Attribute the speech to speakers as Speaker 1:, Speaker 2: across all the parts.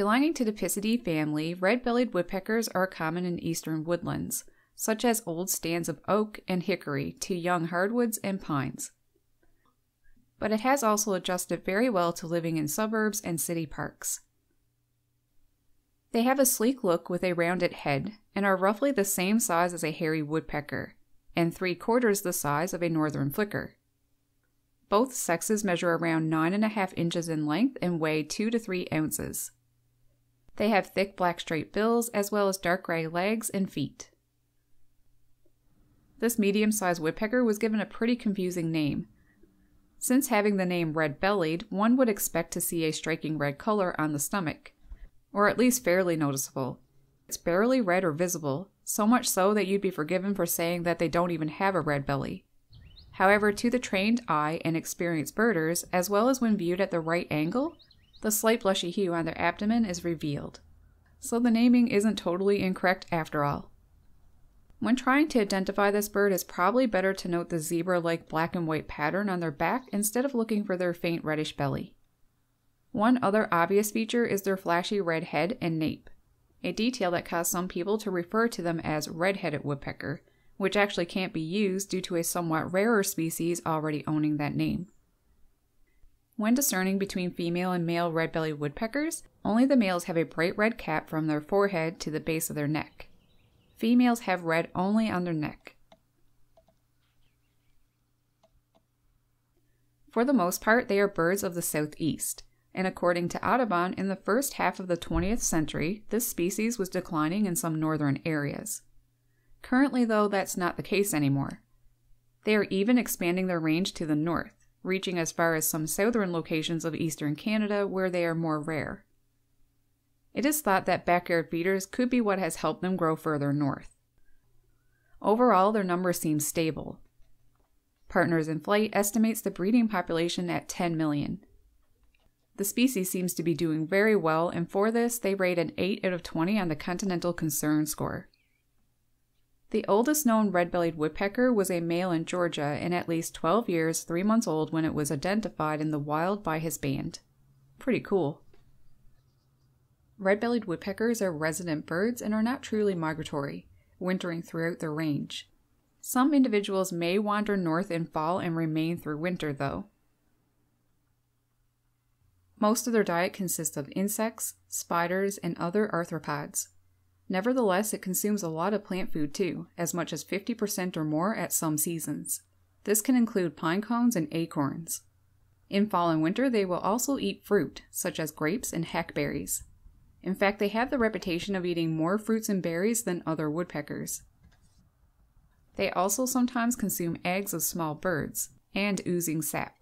Speaker 1: Belonging to the Picidae family, red-bellied woodpeckers are common in eastern woodlands, such as old stands of oak and hickory to young hardwoods and pines. But it has also adjusted very well to living in suburbs and city parks. They have a sleek look with a rounded head and are roughly the same size as a hairy woodpecker, and three quarters the size of a northern flicker. Both sexes measure around 9.5 inches in length and weigh 2 to 3 ounces. They have thick black straight bills as well as dark gray legs and feet. This medium sized woodpecker was given a pretty confusing name. Since having the name red bellied, one would expect to see a striking red color on the stomach, or at least fairly noticeable. It's barely red or visible, so much so that you'd be forgiven for saying that they don't even have a red belly. However, to the trained eye and experienced birders, as well as when viewed at the right angle, the slight blushy hue on their abdomen is revealed. So the naming isn't totally incorrect after all. When trying to identify this bird, it's probably better to note the zebra-like black and white pattern on their back instead of looking for their faint reddish belly. One other obvious feature is their flashy red head and nape, a detail that caused some people to refer to them as red-headed woodpecker, which actually can't be used due to a somewhat rarer species already owning that name. When discerning between female and male red-bellied woodpeckers, only the males have a bright red cap from their forehead to the base of their neck. Females have red only on their neck. For the most part, they are birds of the southeast, and according to Audubon, in the first half of the 20th century, this species was declining in some northern areas. Currently, though, that's not the case anymore. They are even expanding their range to the north reaching as far as some southern locations of eastern Canada where they are more rare. It is thought that backyard feeders could be what has helped them grow further north. Overall, their number seems stable. Partners in Flight estimates the breeding population at 10 million. The species seems to be doing very well, and for this, they rate an 8 out of 20 on the Continental Concern score. The oldest known red bellied woodpecker was a male in Georgia and at least 12 years, 3 months old when it was identified in the wild by his band. Pretty cool. Red bellied woodpeckers are resident birds and are not truly migratory, wintering throughout their range. Some individuals may wander north in fall and remain through winter, though. Most of their diet consists of insects, spiders, and other arthropods. Nevertheless, it consumes a lot of plant food too, as much as 50% or more at some seasons. This can include pine cones and acorns. In fall and winter, they will also eat fruit, such as grapes and hackberries. In fact, they have the reputation of eating more fruits and berries than other woodpeckers. They also sometimes consume eggs of small birds and oozing sap.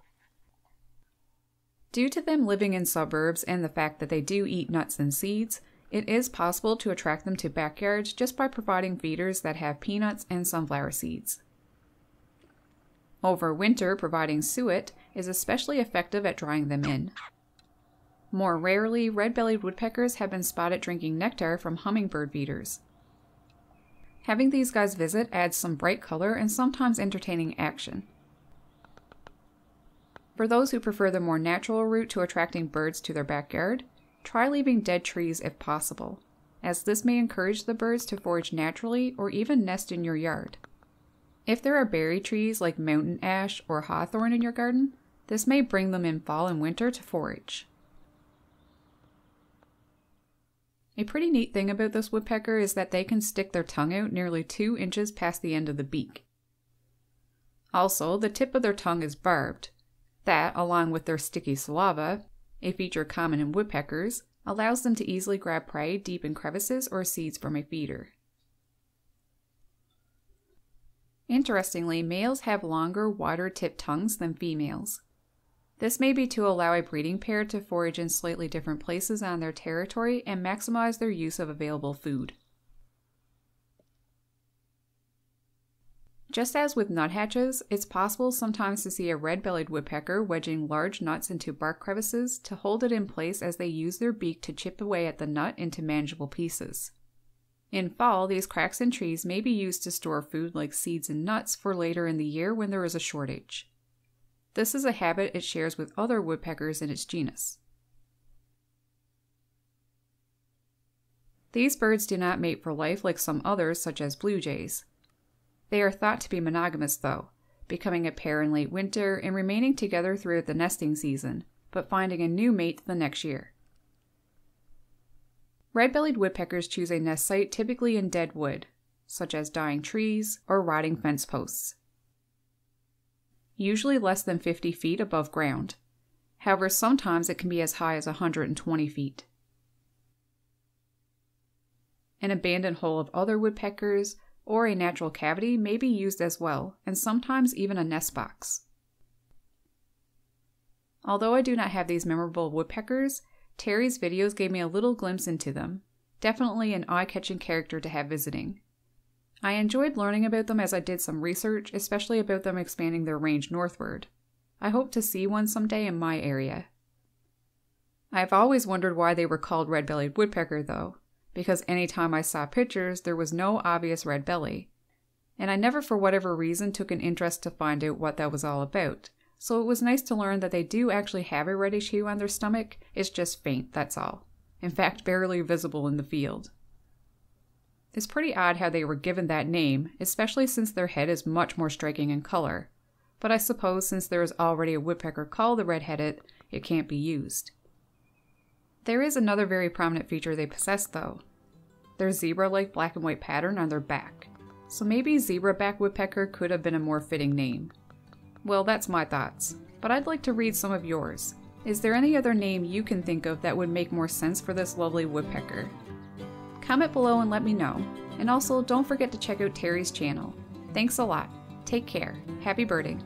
Speaker 1: Due to them living in suburbs and the fact that they do eat nuts and seeds, it is possible to attract them to backyards just by providing feeders that have peanuts and sunflower seeds. Over winter, providing suet is especially effective at drawing them in. More rarely, red-bellied woodpeckers have been spotted drinking nectar from hummingbird feeders. Having these guys visit adds some bright color and sometimes entertaining action. For those who prefer the more natural route to attracting birds to their backyard, Try leaving dead trees if possible, as this may encourage the birds to forage naturally or even nest in your yard. If there are berry trees like mountain ash or hawthorn in your garden, this may bring them in fall and winter to forage. A pretty neat thing about this woodpecker is that they can stick their tongue out nearly two inches past the end of the beak. Also, the tip of their tongue is barbed. That, along with their sticky saliva, a feature common in woodpeckers, allows them to easily grab prey deep in crevices or seeds from a feeder. Interestingly, males have longer, wider tipped tongues than females. This may be to allow a breeding pair to forage in slightly different places on their territory and maximize their use of available food. Just as with nuthatches, it's possible sometimes to see a red-bellied woodpecker wedging large nuts into bark crevices to hold it in place as they use their beak to chip away at the nut into manageable pieces. In fall, these cracks in trees may be used to store food like seeds and nuts for later in the year when there is a shortage. This is a habit it shares with other woodpeckers in its genus. These birds do not mate for life like some others, such as blue jays. They are thought to be monogamous, though, becoming a pair in late winter and remaining together throughout the nesting season, but finding a new mate the next year. Red bellied woodpeckers choose a nest site typically in dead wood, such as dying trees or rotting fence posts, usually less than 50 feet above ground. However, sometimes it can be as high as 120 feet. An abandoned hole of other woodpeckers or a natural cavity may be used as well, and sometimes even a nest box. Although I do not have these memorable woodpeckers, Terry's videos gave me a little glimpse into them. Definitely an eye catching character to have visiting. I enjoyed learning about them as I did some research, especially about them expanding their range northward. I hope to see one someday in my area. I've always wondered why they were called red bellied woodpecker, though, because anytime I saw pictures, there was no obvious red belly. And I never, for whatever reason, took an interest to find out what that was all about, so it was nice to learn that they do actually have a reddish hue on their stomach, it's just faint, that's all. In fact, barely visible in the field. It's pretty odd how they were given that name, especially since their head is much more striking in color. But I suppose since there is already a woodpecker called the red-headed, it can't be used. There is another very prominent feature they possess though. Their zebra-like black and white pattern on their back. So maybe zebra-back woodpecker could have been a more fitting name. Well, that's my thoughts, but I'd like to read some of yours. Is there any other name you can think of that would make more sense for this lovely woodpecker? Comment below and let me know. And also, don't forget to check out Terry's channel. Thanks a lot. Take care. Happy birding.